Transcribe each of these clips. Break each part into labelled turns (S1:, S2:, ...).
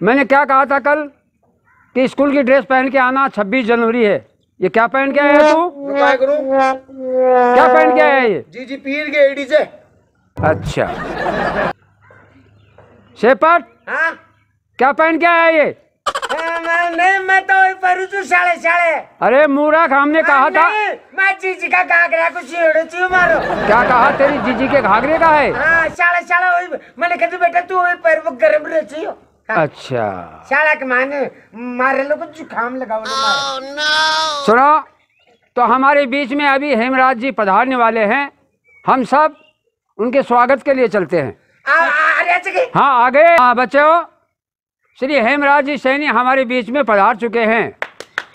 S1: मैंने क्या कहा था कल कि स्कूल की ड्रेस पहन के आना छब्बीस जनवरी है। ये क्या पहन के आया तू?
S2: क्या
S1: पहन के आया ये?
S2: जी जी पीर के एडी से।
S1: अच्छा। शेपट
S2: हाँ?
S1: क्या पहन के आया ये?
S2: हाँ, नहीं मैं तो तू साले साले
S1: अरे मूर्ख हमने कहा था।
S2: मैं जीजी का काकरा को छेड़ो छी मारो।
S1: क्या कहा तेरी जीजी के घाघरे का है?
S2: हाँ साले साले मैंने कहा तू बेटा तू पैर गर्म हाँ,
S1: अच्छा।
S2: साला के माने मारे लोग को जुकाम लगाओ no.
S1: सुनो तो हमारे बीच में अभी हेमराज जी पधारने वाले हैं। हम सब उनके स्वागत के लिए चलते हैं।
S2: आ आ अच्छा
S1: हाँ आ गए हाँ बच्चों श्री हेमराज जी सैनी हमारे बीच में पधार चुके हैं।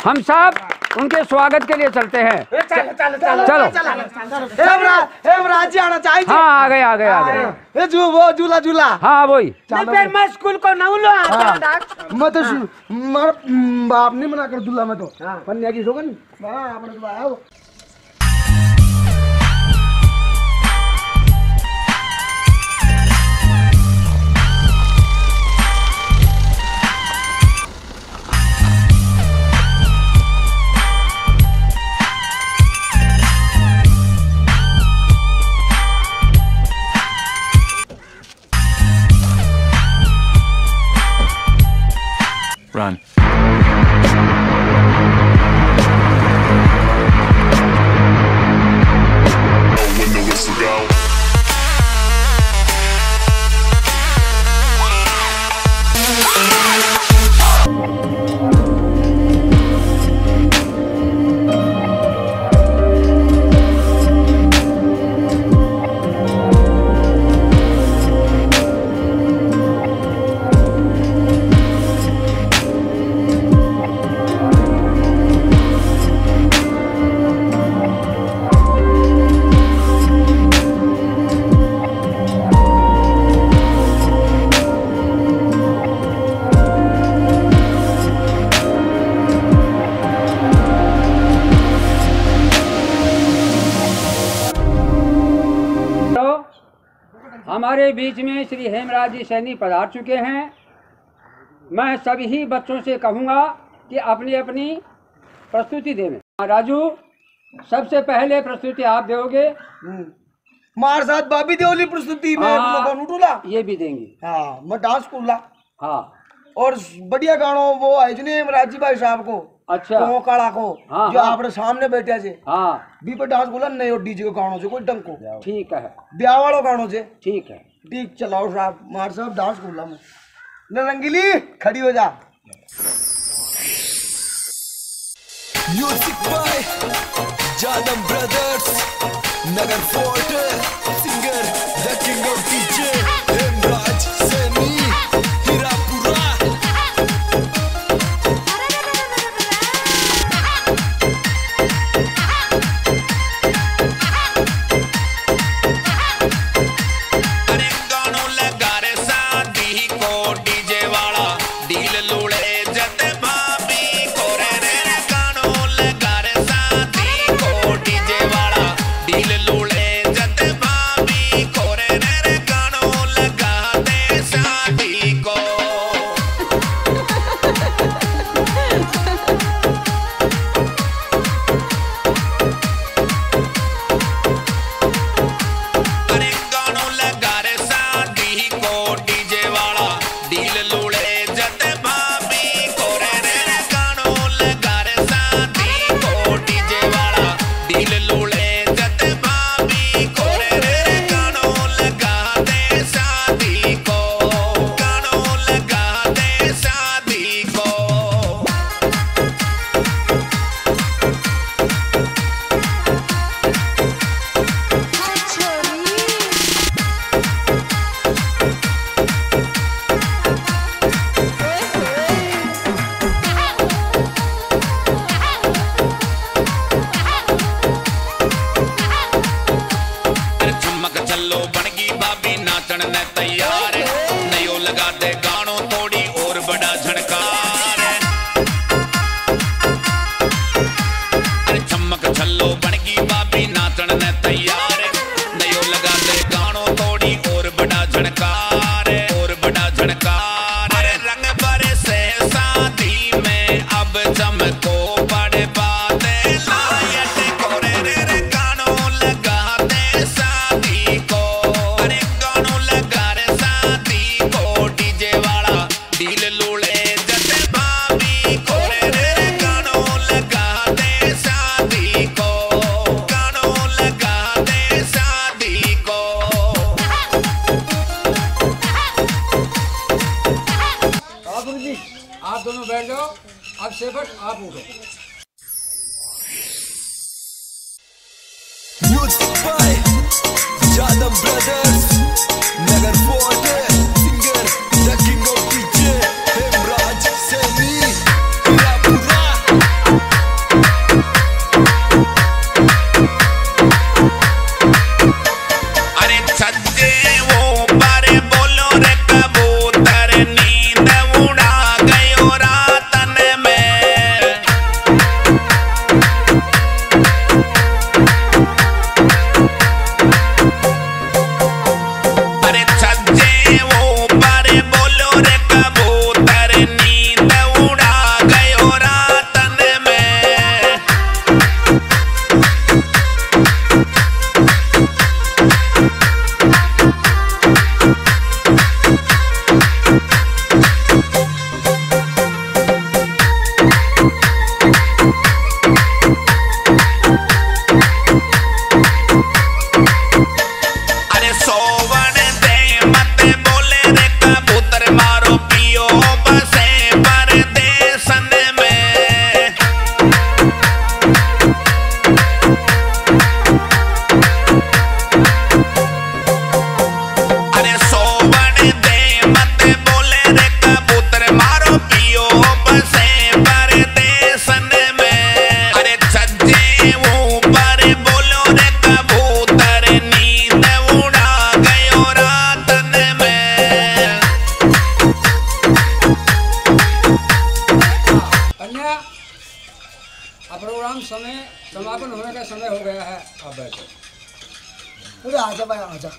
S1: हम सब उनके स्वागत के लिए चलते हैं।
S2: चलो चलो चलो
S1: चलो।
S3: हेमराज हेमराज जी आना चाहिए
S1: हाँ आ गए आ गए आ गए।
S3: जो वो झूला झूला
S1: हाँ वही।
S2: मैं स्कूल को ना लो आता
S3: मैं तो शु- मर बाप नहीं मना कर दूल्हा मैं तो। कन्या की सोगन हाँ
S4: Run.
S1: हमारे बीच में श्री हेमराज जी सैनी पधार चुके हैं। मैं सभी बच्चों से कहूँगा कि अपनी अपनी प्रस्तुति देवें हाँ, राजू सबसे पहले प्रस्तुति आप दोगे
S3: मार साथ बाबी देवली प्रस्तुति में
S1: हाँ। ये भी देंगी।
S3: हाँ मैं डांस करूला
S1: हाँ।
S3: और बढ़िया गानों वो है जने हेमराज जी भाई साहब को।
S1: अच्छा।
S3: को काला को
S1: हाँ,
S3: जो
S1: हाँ। हाँ।
S3: बी पर डांस बोला नहीं और डीजे को गानो से कोई डंग को
S1: ठीक है।
S3: ब्याह वालो गानो से
S1: ठीक है।
S3: ठीक चलाओ साहब मार साहब डांस करूला मैं। रंगीली खड़ी हो जा।
S5: Music by Janam brothers Nagar fort singer the king of DJ
S1: கணனத்தையா
S5: good, bye. Program समय समापन होने का समय हो गया है। आप बैठो।
S3: अरे आजा भाई आजा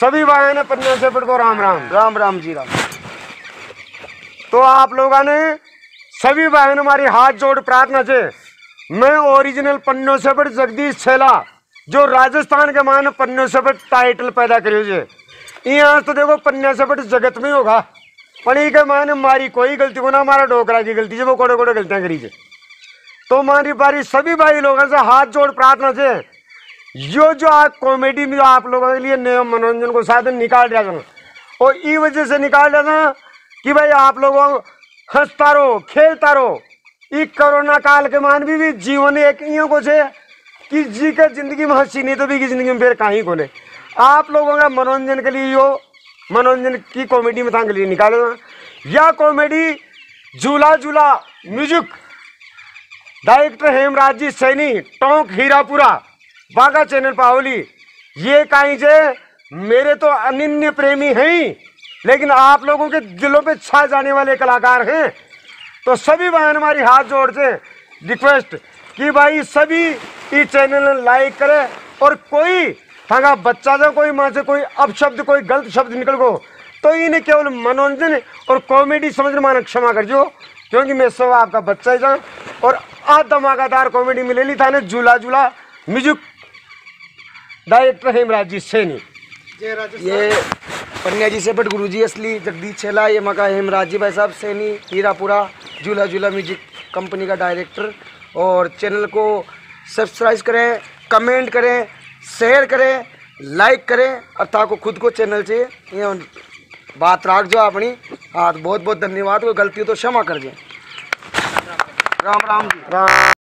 S6: सभी भाइयों ने पन्ने से को राम राम
S3: राम राम जी राम
S6: तो आप लोगों ने सभी भाइयों ने हमारी हाथ जोड़ प्रार्थना से मैं ओरिजिनल पन्नो से पर जगदीश छेला जो राजस्थान के मान पन्नो से पर टाइटल पैदा करियो जे यहाँ तो देखो पन्ने से पर जगत में होगा। पर ई के मान हमारी कोई गलती को ना हमारा डोकरा की गलती है वो कोड़े कोड़े गलतियाँ करी जे तो मारी बारी सभी भाई लोगों से हाथ जोड़ प्रार्थना से यो जो आप कॉमेडी में आप लोगों के लिए नए मनोरंजन को साधन निकाल रहा था और ई वजह से निकाल रहा था कि भाई आप लोगों हंसता रहो खेलता रहो। ई कोरोना काल के मान भी, भी जीवन एक इं को छे कि जी के ज़िंदगी में हँसी नहीं तो भी की ज़िंदगी में फिर कहीं को आप लोगों का मनोरंजन के लिए यो मनोरंजन की कॉमेडी में था लिए निकाले यह कॉमेडी झूला झूला म्यूज़िक डायरेक्टर हेमराज जी, सैनी, टोंक, हीरापुरा, बागा चैनल पावली ये कहीं से मेरे तो अनन्य प्रेमी हैं ही लेकिन आप लोगों के दिलों पे छा जाने वाले कलाकार हैं। तो सभी बहन हमारी हाथ जोड़ से रिक्वेस्ट कि भाई सभी इस चैनल लाइक करें और कोई थागा बच्चा जो कोई माँ से कोई अपशब्द, कोई गलत शब्द निकल गो। तो इन्हें केवल मनोरंजन और कॉमेडी समझ माना क्षमा कर जो क्योंकि मैं सब आपका बच्चा ही था और आ धमाकादार कॉमेडी में ले ली था ने झूला झूला। Music director Hemraj ji Saini.
S3: ये पन्या जी से बट गुरु जी असली, जगदीश छेला, ये मका हेमराज जी भाई साहब सैनी, हीरापुरा, झूला झूला म्यूज़िक कंपनी का डायरेक्टर। और चैनल को सब्सक्राइब करें, कमेंट करें शेयर करें लाइक करें और ताको खुद को चैनल से ये बात राख जो अपनी हाँ तो बहुत बहुत धन्यवाद, कोई गलती हो तो क्षमा कर दें राम राम जी।
S6: राम।